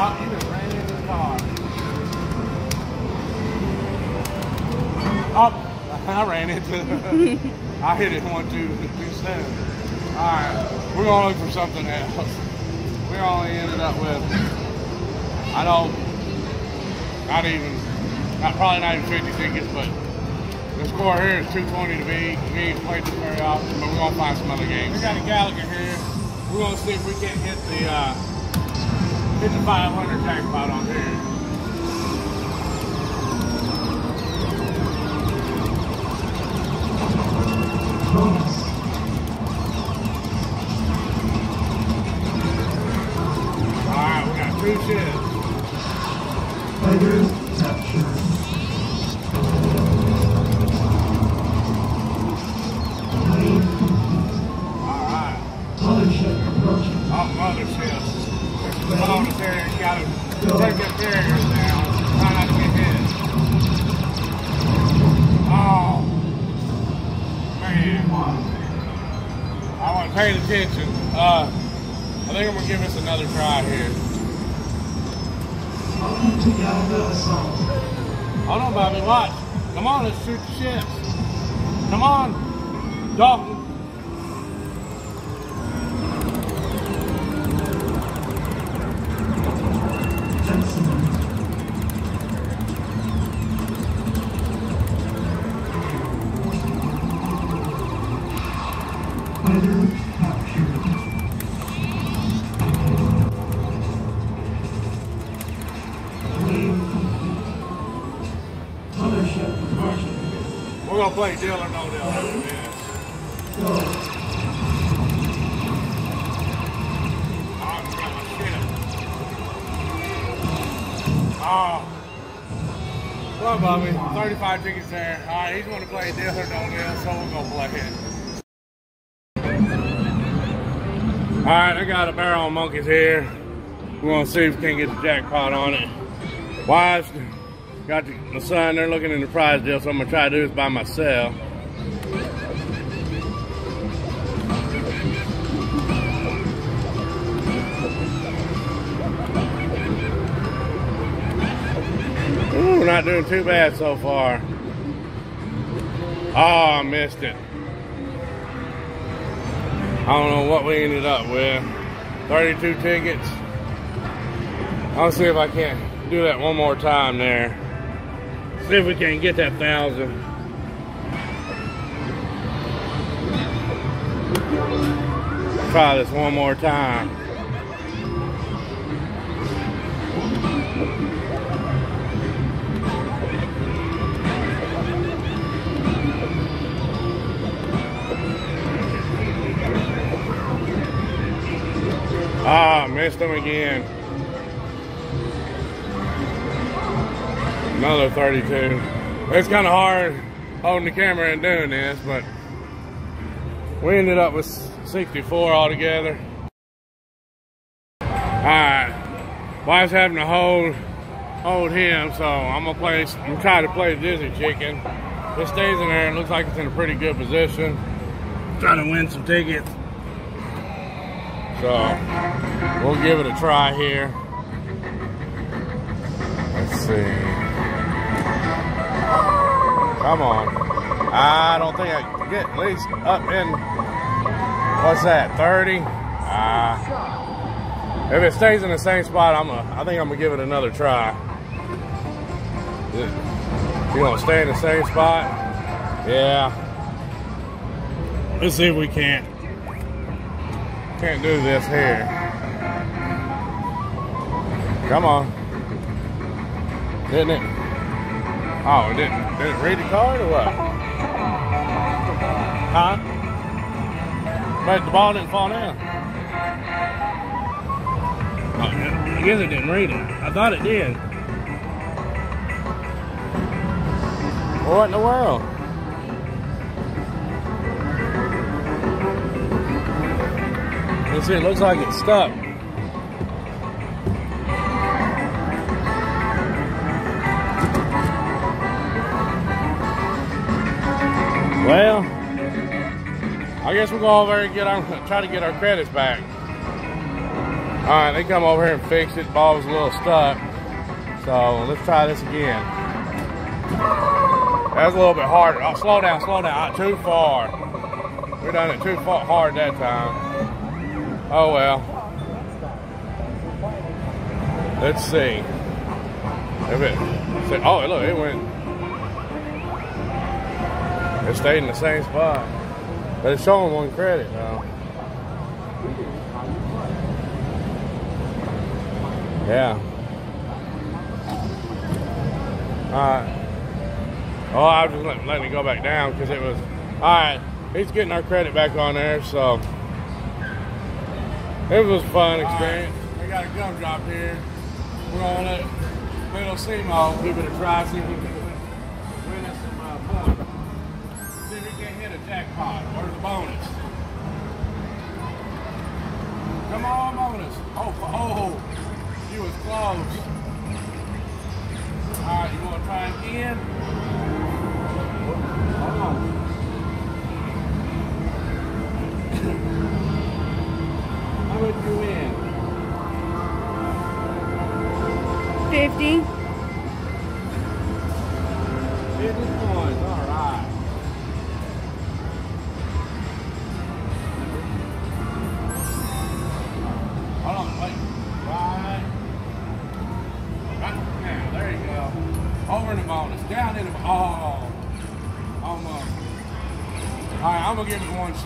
Oh, you ran into the car. Oh, I ran into it. I hit it one, two, two, seven. All right, we're gonna look for something else. We only ended up with, I don't, not even, not probably not even 50 tickets, but the score here is 220 to beat. We ain't played this very often, but we're gonna find some other games. We got a Galaga here. We're gonna see if we can't get the uh, get the 500 jackpot on here. All right, we got two shifts. Players captured. I pay attention. Uh, I think I'm gonna give this another try here. Hold on, Bobby. Watch. Come on, let's shoot the ships. Come on, Dalton. Play deal or no. Go. Oh. Oh. Well, Bobby, 35 tickets there. All right, he's going to play deal or no deal, so going to play it. All right, I got a barrel of monkeys here. We're going to see if we can get the jackpot on it. Wives got the, son, they're looking in the prize deal, so I'm to try to do this by myself. Ooh, not doing too bad so far. Oh, I missed it. I don't know what we ended up with. 32 tickets. I'll see if I can do that one more time there. If we can get that thousand. Try this one more time. Ah, missed him again. Another 32. It's kind of hard holding the camera and doing this, but we ended up with 64 altogether. Alright. Wife's having to hold hold him, so I'm gonna play I'm try to play Dizzy Chicken. It stays in there, it looks like it's in a pretty good position. Trying to win some tickets. So we'll give it a try here. Let's see. Come on. I don't think I can get at least up in what's that, 30? Uh, if it stays in the same spot, I'm a, I think I'm gonna give it another try. You gonna stay in the same spot? Yeah. Let's see if we can't. Can't do this here. Come on. Didn't it? Oh, it didn't. Did it read the card or what? Huh? But the ball didn't fall down. Oh, I guess it didn't read it. I thought it did. What in the world? Let's see, it looks like it's stuck. Well, I guess we'll go over there and get our try to get our credits back. All right, they come over here and fix it. Ball was a little stuck. So let's try this again. That was a little bit harder. Oh, slow down, slow down. too far. We done it too far hard that time. Oh well. Let's see. If it, oh look, it went. It stayed in the same spot. But it's showing one credit now. Yeah. Alright. Oh, I was just letting, letting it go back down because it was. Alright. He's getting our credit back on there, so. It was a fun experience. Right. We got a gum drop here. We're on it. Little Simo give it a try, see if we can jackpot. Where's the bonus? Come on, bonus. Oh, oh, oh. you was close. All right, you want to try again? Hold on.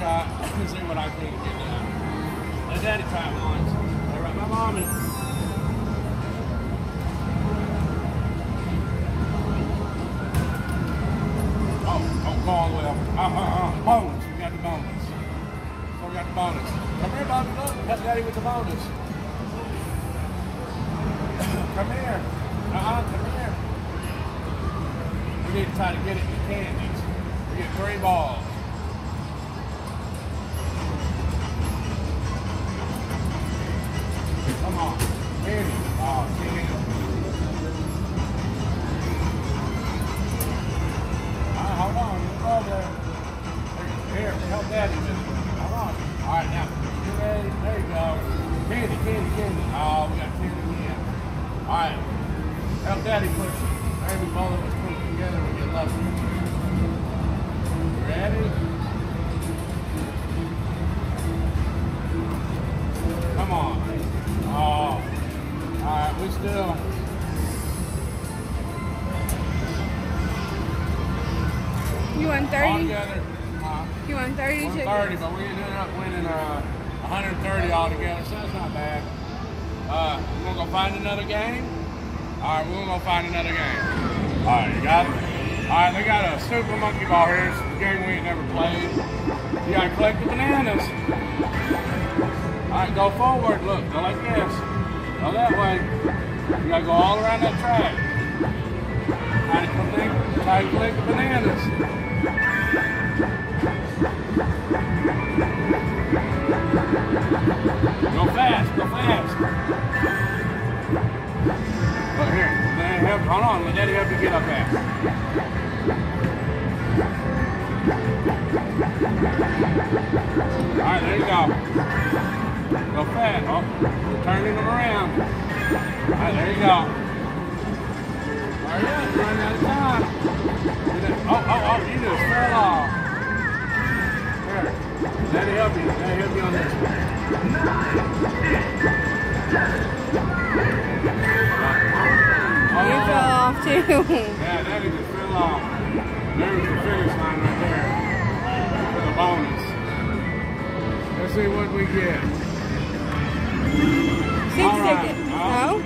Shot see what I can get done. Let daddy it once. All right, my mommy. go all the way up. Uh, uh, uh. Bonus. We got the bonus. We got the bonus. Come here, Bobby. Look. That's Daddy with the bonus. come here. Uh-uh. Come here. We need to try to get it in the candies. We get three balls. Help daddy push it. Maybe both of us push it together and get lucky. Ready? Come on. Oh. All right, we still... You won 30? Altogether, uh, you won 30 won 30, but we ended up winning uh, 130 altogether, so that's not bad. Uh, we're going to go find another game? All right, we're going to find another game. All right, you got it? All right, they got a Super Monkey Ball here. It's a game we ain't never played. You got to collect the bananas. All right, go forward. Look, go like this. Go that way. You got to go all around that track. Try to collect, try to collect the bananas. Go fast, go fast. Hold on, let Daddy help you get up there. All right, there you go. Go fast. Oh, you're turning them around. All right, there you go. Hurry up, running out of time. Oh, oh, oh, you just fell off. Here, Daddy help you. Daddy help you on this. Too. yeah, Daddy just fell off. There's the finish line right there. For the bonus. Let's see what we get. Six All right. tickets. No?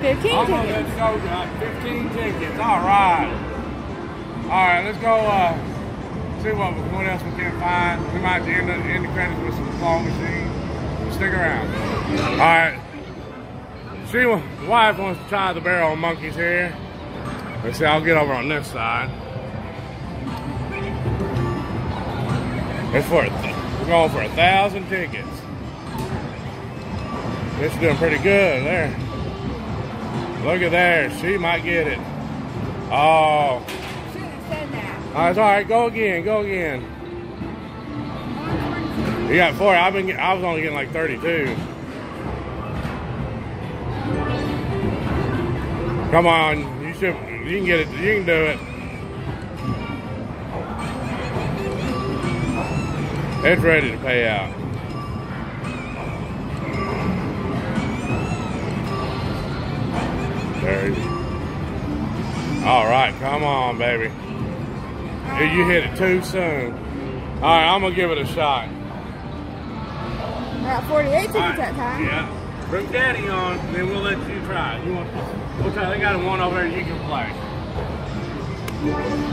15 I'm tickets. let's go, uh, 15 tickets. All right. All right, let's go uh, see what, what else we can find. We might end the, end the credits with some claw machine. Stick around. All right. See, the wife wants to try the barrel on monkeys here. Let's see, I'll get over on this side. It's for, we're going for a thousand tickets. This is doing pretty good there. Look at there. She might get it. Oh. Should have said that. Oh, it's all right. Go again. Go again. You got four. I've been. I was only getting like 32. Come on, you should. You can get it. You can do it. It's ready to pay out. There. All right, come on, baby. You hit it too soon. All right, I'm gonna give it a shot. Got 48 tickets right, that time. Yeah. Bring Daddy on, then we'll let you try. You want? We'll try. They got one over there you can play.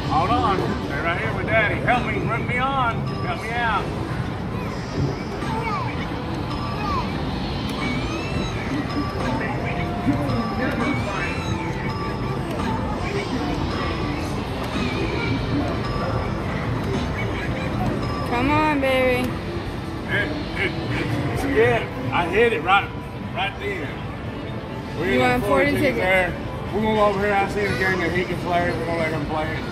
Hold on. Stay right here with Daddy. Help me. Bring me on. Help me out. Come on, baby. It, it, it's good. I hit it right, right then. We You want 40 tickets? there. We're gonna go over here. I see the game that he can play. We're gonna let him play it.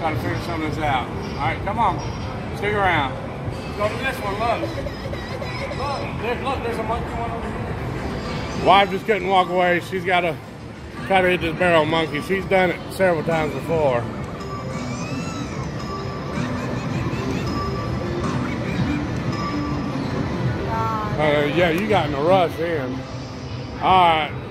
Try to figure some of this out. All right, come on. Stick around. Go to this one. Look. Look. Look. There's a monkey one over here. Wife just couldn't walk away. She's got to try to hit this barrel monkey. She's done it several times before. Uh, yeah, you got in a rush in. All right.